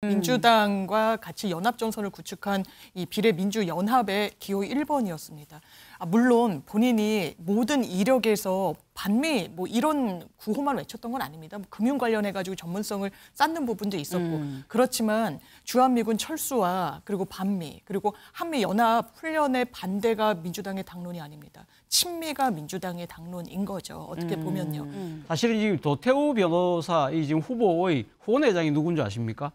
민주당과 같이 연합정선을 구축한 이 비례민주연합의 기호 1번이었습니다. 아, 물론 본인이 모든 이력에서 반미 뭐 이런 구호만 외쳤던 건 아닙니다. 뭐 금융 관련해 가지고 전문성을 쌓는 부분도 있었고 음. 그렇지만 주한미군 철수와 그리고 반미 그리고 한미 연합 훈련의 반대가 민주당의 당론이 아닙니다. 친미가 민주당의 당론인 거죠. 어떻게 음. 보면요. 음. 사실은 지금 도태우 변호사 이 지금 후보의 후원회장이 누군지 아십니까?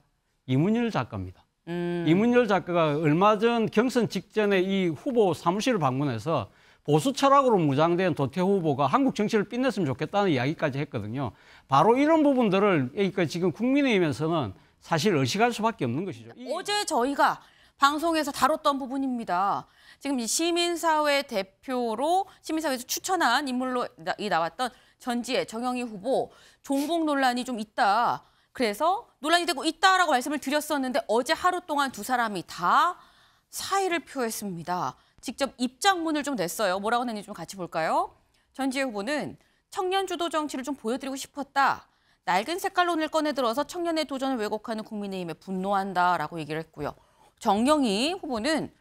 이문열 작가입니다. 음. 이문열 작가가 얼마 전 경선 직전에 이 후보 사무실을 방문해서 보수 철학으로 무장된 도태 후보가 한국 정치를 빛냈으면 좋겠다는 이야기까지 했거든요. 바로 이런 부분들을 그러니까 지금 국민의힘에서는 사실 의식할 수밖에 없는 것이죠. 어제 저희가 방송에서 다뤘던 부분입니다. 지금 이 시민사회 대표로 시민사회에서 추천한 인물로 이 나왔던 전지혜 정영희 후보 종북 논란이 좀 있다. 그래서 논란이 되고 있다라고 말씀을 드렸었는데 어제 하루 동안 두 사람이 다 사의를 표했습니다. 직접 입장문을 좀 냈어요. 뭐라고 냈는지 좀 같이 볼까요? 전지혜 후보는 청년 주도 정치를 좀 보여드리고 싶었다. 낡은 색깔론을 꺼내 들어서 청년의 도전을 왜곡하는 국민의힘에 분노한다라고 얘기를 했고요. 정영희 후보는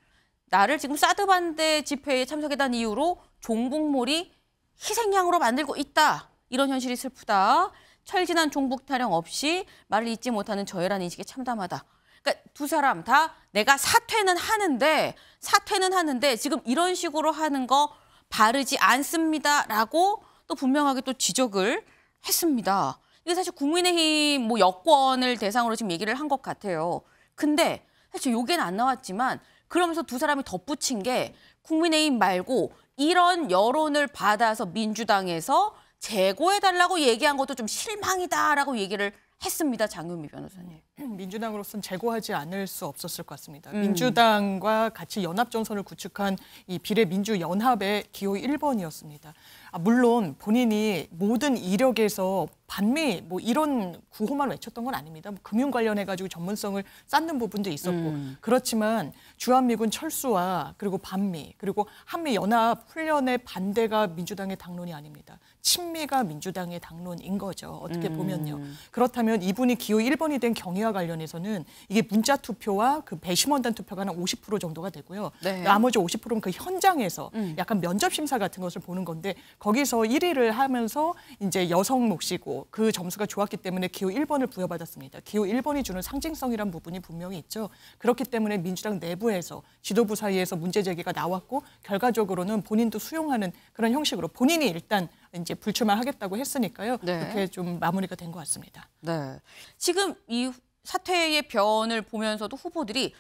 나를 지금 사드 반대 집회에 참석했다는 이유로 종북몰이 희생양으로 만들고 있다. 이런 현실이 슬프다. 철진한 종북 타령 없이 말을 잊지 못하는 저해란 인식에 참담하다. 그러니까 두 사람 다 내가 사퇴는 하는데 사퇴는 하는데 지금 이런 식으로 하는 거 바르지 않습니다라고 또 분명하게 또 지적을 했습니다. 이게 사실 국민의힘 뭐 여권을 대상으로 지금 얘기를 한 것 같아요. 근데 사실 요게는 안 나왔지만 그러면서 두 사람이 덧붙인 게 국민의힘 말고 이런 여론을 받아서 민주당에서 재고해달라고 얘기한 것도 좀 실망이다라고 얘기를 했습니다. 장윤미 변호사님. 민주당으로서는 재고하지 않을 수 없었을 것 같습니다. 음. 민주당과 같이 연합 정선을 구축한 이 비례민주연합의 기호 1번이었습니다. 아, 물론 본인이 모든 이력에서 반미 뭐 이런 구호만 외쳤던 건 아닙니다. 뭐 금융 관련해 가지고 전문성을 쌓는 부분도 있었고 음. 그렇지만 주한미군 철수와 그리고 반미 그리고 한미 연합 훈련의 반대가 민주당의 당론이 아닙니다. 친미가 민주당의 당론인 거죠. 어떻게 음. 보면요. 그렇다면 이분이 기호 1번이 된 경위와 관련해서는 이게 문자 투표와 그 배심원단 투표가 한 50% 정도가 되고요. 네. 나머지 50%는 그 현장에서 음. 약간 면접 심사 같은 것을 보는 건데 거기서 1위를 하면서 이제 여성 몫이고 그 점수가 좋았기 때문에 기호 1번을 부여받았습니다. 기호 1번이 주는 상징성이란 부분이 분명히 있죠. 그렇기 때문에 민주당 내부에서 지도부 사이에서 문제 제기가 나왔고 결과적으로는 본인도 수용하는 그런 형식으로 본인이 일단 이제 불출마하겠다고 했으니까요. 네. 그렇게 좀 마무리가 된 것 같습니다. 네. 지금 이 사퇴의 변을 보면서도 후보들이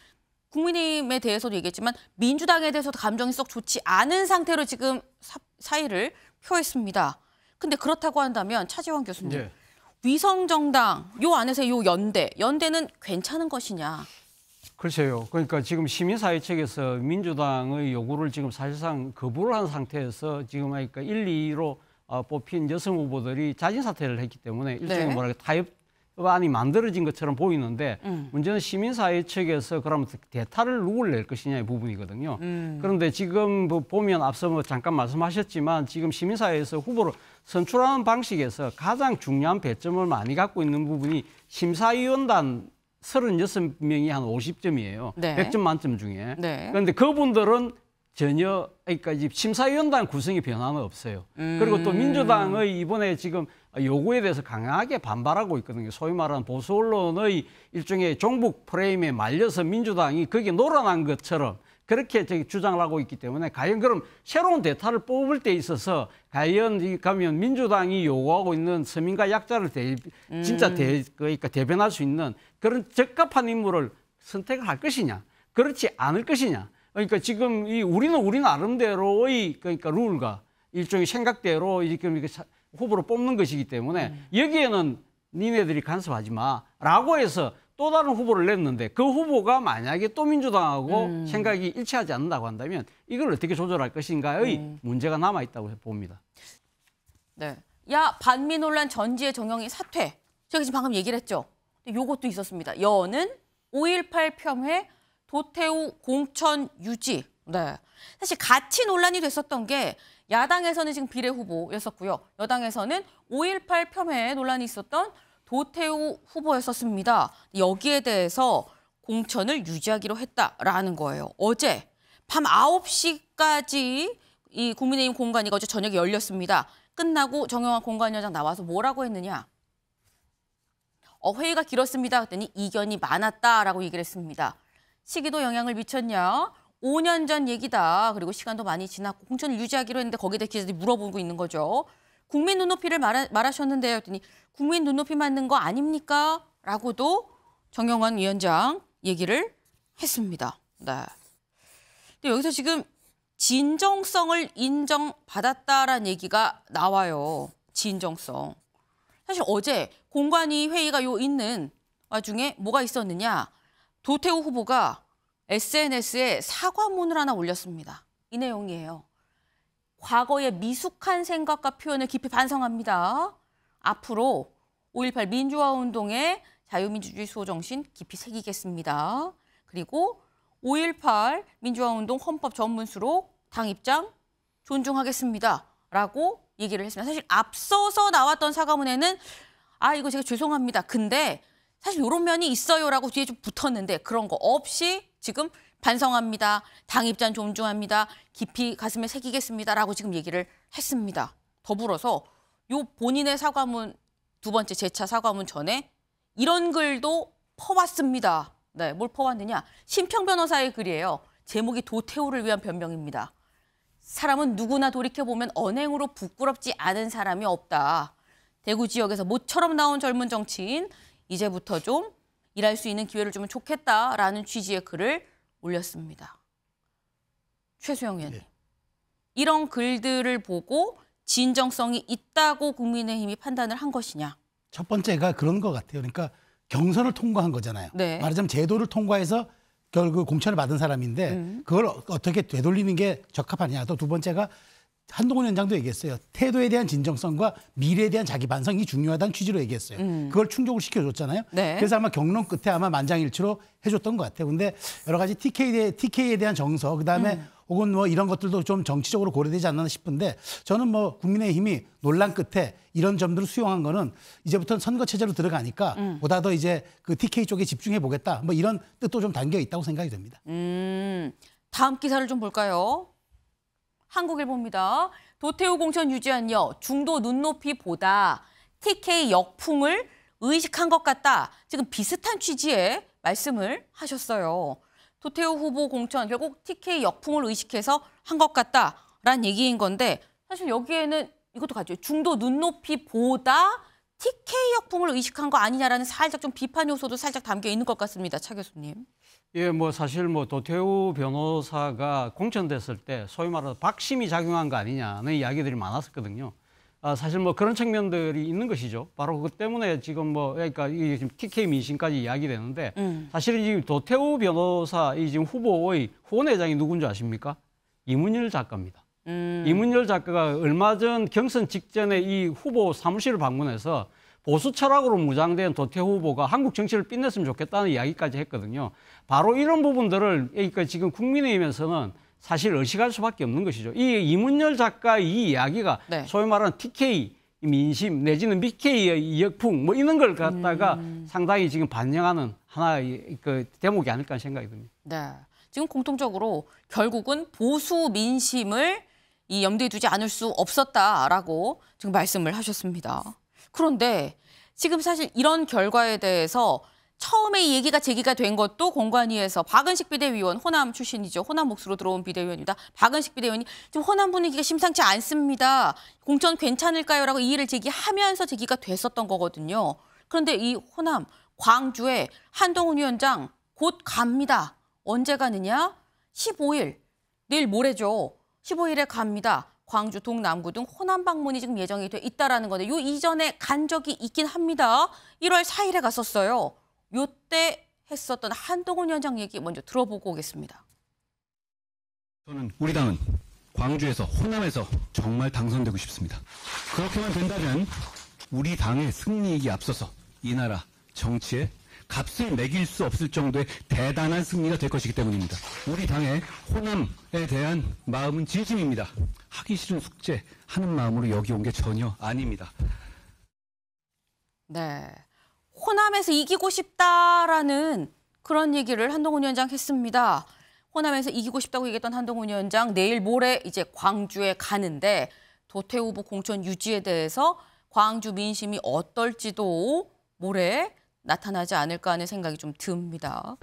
국민의힘에 대해서도 얘기했지만 민주당에 대해서도 감정이 썩 좋지 않은 상태로 지금 사, 사의를 표했습니다. 근데 그렇다고 한다면 차지원 교수님 네. 위성정당 요 안에서 요 연대 연대는 괜찮은 것이냐? 글쎄요. 그러니까 지금 시민사회 측에서 민주당의 요구를 지금 사실상 거부를 한 상태에서 지금 그러니까 1, 2로 어, 뽑힌 여성 후보들이 자진 사퇴를 했기 때문에 일종의 네. 뭐랄까 타협 안이 만들어진 것처럼 보이는데 음. 문제는 시민사회 측에서 그러면 대타를 누굴 낼 것이냐의 부분이거든요. 음. 그런데 지금 뭐 보면 앞서 뭐 잠깐 말씀하셨지만 지금 시민사회에서 후보를 선출하는 방식에서 가장 중요한 배점을 많이 갖고 있는 부분이 심사위원단 36명이 한 50점이에요. 네. 100점 만점 중에. 네. 그런데 그분들은 전혀 그러니까 심사위원단 구성이 변화는 없어요. 음. 그리고 또 민주당의 이번에 지금 요구에 대해서 강하게 반발하고 있거든요. 소위 말하는 보수 언론의 일종의 종북 프레임에 말려서 민주당이 거기에 놀아난 것처럼 그렇게 저기 주장을 하고 있기 때문에 과연 그럼 새로운 대타를 뽑을 때 있어서 과연 가면 민주당이 요구하고 있는 서민과 약자를 대, 진짜 대, 그러니까 대변할 수 있는 그런 적합한 인물을 선택을 할 것이냐 그렇지 않을 것이냐 그러니까 지금 이 우리는 우리 나름대로의 그러니까 룰과 일종의 생각대로 지금 이렇게 후보로 뽑는 것이기 때문에 음. 여기에는 니네들이 간섭하지 마라고 해서 또 다른 후보를 냈는데 그 후보가 만약에 또 민주당하고 음. 생각이 일치하지 않는다고 한다면 이걸 어떻게 조절할 것인가의 음. 문제가 남아 있다고 봅니다. 네. 야 반미 논란 전지의 정영이 사퇴. 제가 지금 방금 얘기를 했죠. 요것도 있었습니다. 여는 5.18 폄훼 도태우 공천 유지. 네. 사실 같이 논란이 됐었던 게 야당에서는 지금 비례 후보였었고요. 여당에서는 5.18 폄훼 논란이 있었던 도태우 후보였었습니다. 여기에 대해서 공천을 유지하기로 했다라는 거예요. 어제 밤 9시까지 이 국민의힘 공관위가 어제 저녁에 열렸습니다. 끝나고 정영학 공관위원장 나와서 뭐라고 했느냐? 어, 회의가 길었습니다. 그랬더니 이견이 많았다라고 얘기를 했습니다. 시기도 영향을 미쳤냐? 5년 전 얘기다. 그리고 시간도 많이 지났고 공천을 유지하기로 했는데 거기에 대해 기자들이 물어보고 있는 거죠. 국민 눈높이를 말하, 말하셨는데요. 했더니 국민 눈높이 맞는 거 아닙니까? 라고도 정영환 위원장 얘기를 했습니다. 네. 근데 여기서 지금 진정성을 인정받았다라는 얘기가 나와요. 진정성. 사실 어제 공관위 회의가 요 있는 와중에 뭐가 있었느냐. 도태우 후보가 SNS에 사과문을 하나 올렸습니다. 이 내용이에요. 과거의 미숙한 생각과 표현을 깊이 반성합니다. 앞으로 5.18 민주화 운동의 자유민주주의 수호 정신 깊이 새기겠습니다. 그리고 5.18 민주화 운동 헌법 전문수록 당 입장 존중하겠습니다. 라고 얘기를 했습니다. 사실 앞서서 나왔던 사과문에는 아 이거 제가 죄송합니다. 근데 사실 이런 면이 있어요라고 뒤에 좀 붙었는데 그런 거 없이 지금 반성합니다. 당 입장 존중합니다. 깊이 가슴에 새기겠습니다라고 지금 얘기를 했습니다. 더불어서 요 본인의 사과문 두 번째 재차 사과문 전에 이런 글도 퍼왔습니다. 네, 뭘 퍼왔느냐? 심평 변호사의 글이에요. 제목이 도태우를 위한 변명입니다. 사람은 누구나 돌이켜 보면 언행으로 부끄럽지 않은 사람이 없다. 대구 지역에서 모처럼 나온 젊은 정치인 이제부터 좀 일할 수 있는 기회를 주면 좋겠다라는 취지의 글을 올렸습니다. 최수영 의원님. 네. 이런 글들을 보고 진정성이 있다고 국민의힘이 판단을 한 것이냐. 첫 번째가 그런 것 같아요. 그러니까 경선을 통과한 거잖아요. 네. 말하자면 제도를 통과해서 결국 공천을 받은 사람인데 음. 그걸 어- 어떻게 되돌리는 게 적합하냐. 또 두 번째가 한동훈 위원장도 얘기했어요. 태도에 대한 진정성과 미래에 대한 자기 반성이 중요하다는 취지로 얘기했어요. 그걸 충족을 시켜줬잖아요. 음. 네. 그래서 아마 경론 끝에 아마 만장일치로 해줬던 것 같아요. 근데 여러 가지 TK에, TK에 대한 정서, 그 다음에 음. 혹은 뭐 이런 것들도 좀 정치적으로 고려되지 않나 싶은데 저는 뭐 국민의힘이 논란 끝에 이런 점들을 수용한 거는 이제부터는 선거 체제로 들어가니까 음. 보다 더 이제 그 TK 쪽에 집중해 보겠다. 뭐 이런 뜻도 좀 담겨 있다고 생각이 됩니다. 음, 다음 기사를 좀 볼까요? 한국일보입니다. 도태우 공천 유지한여 중도 눈높이보다 TK 역풍을 의식한 것 같다. 지금 비슷한 취지의 말씀을 하셨어요. 도태우 후보 공천 결국 TK 역풍을 의식해서 한 것 같다라는 얘기인 건데 사실 여기에는 이것도 같죠. 중도 눈높이보다 TK 역풍을 의식한 거 아니냐라는 살짝 좀 비판 요소도 살짝 담겨 있는 것 같습니다. 차 교수님. 예, 뭐 사실 뭐 도태우 변호사가 공천됐을 때 소위 말해서 박심이 작용한 거 아니냐는 이야기들이 많았었거든요. 아, 사실 뭐 그런 측면들이 있는 것이죠. 바로 그것 때문에 지금 뭐 그러니까 이게 지금 TK 민심까지 이야기되는데 음. 사실은 지금 도태우 변호사 이 지금 후보의 후원회장이 누군지 아십니까? 이문열 작가입니다. 음. 이문열 작가가 얼마 전 경선 직전에 이 후보 사무실을 방문해서 보수 철학으로 무장된 도태우 후보가 한국 정치를 빛냈으면 좋겠다는 이야기까지 했거든요. 바로 이런 부분들을 그러니까 지금 국민의힘에서는 사실 의식할 수밖에 없는 것이죠. 이 이문열 작가의 이 이야기가 네. 소위 말하는 TK 민심 내지는 BK의 역풍 뭐 이런 걸 갖다가 음. 상당히 지금 반영하는 하나의 그 대목이 아닐까 생각이 듭니다. 네. 지금 공통적으로 결국은 보수 민심을 이 염두에 두지 않을 수 없었다라고 지금 말씀을 하셨습니다. 그런데 지금 사실 이런 결과에 대해서 처음에 이 얘기가 제기가 된 것도 공관위에서 박은식 비대위원 호남 출신이죠. 호남 몫으로 들어온 비대위원입니다. 박은식 비대위원이 지금 호남 분위기가 심상치 않습니다. 공천 괜찮을까요?라고 이의를 제기하면서 제기가 됐었던 거거든요. 그런데 이 호남 광주에 한동훈 위원장 곧 갑니다. 언제 가느냐? 15일 내일 모레죠. 15일에 갑니다. 광주, 동남구 등 호남 방문이 지금 예정이 돼 있다라는 건데 요 이전에 간 적이 있긴 합니다. 1월 4일에 갔었어요. 요때 했었던 한동훈 위원장 얘기 먼저 들어보고 오겠습니다. 저는 우리 당은 광주에서 호남에서 정말 당선되고 싶습니다. 그렇게만 된다면 우리 당의 승리이기 앞서서 이 나라 정치에 값을 매길 수 없을 정도의 대단한 승리가 될 것이기 때문입니다. 우리 당의 호남에 대한 마음은 진심입니다. 하기 싫은 숙제 하는 마음으로 여기 온 게 전혀 아닙니다. 네. 호남에서 이기고 싶다라는 그런 얘기를 한동훈 위원장 했습니다. 호남에서 이기고 싶다고 얘기했던 한동훈 위원장 내일 모레 이제 광주에 가는데 도태 후보 공천 유지에 대해서 광주 민심이 어떨지도 모레 나타나지 않을까 하는 생각이 좀 듭니다.